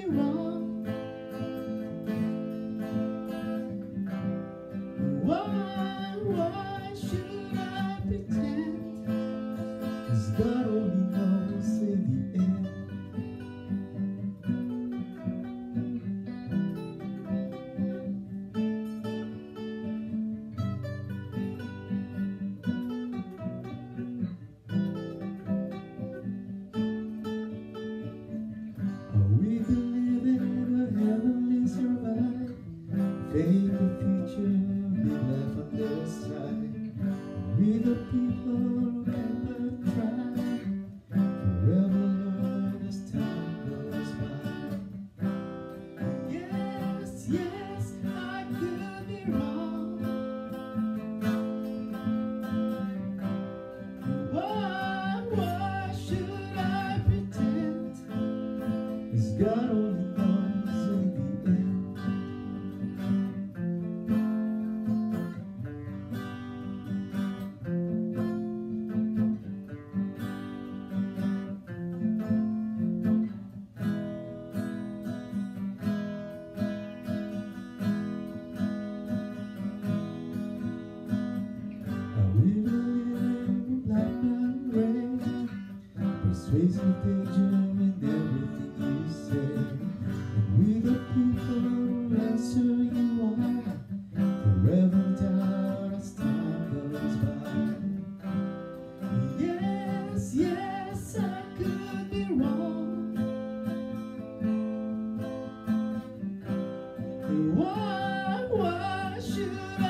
be right. teacher left We the people at the Forever learn as time goes by. Yes, yes, I could be wrong. Why, why should I pretend? God Strays with their dream and everything you say And we the people who answer you why Forever doubt as time goes by. Yes, yes, I could be wrong. And why, why should I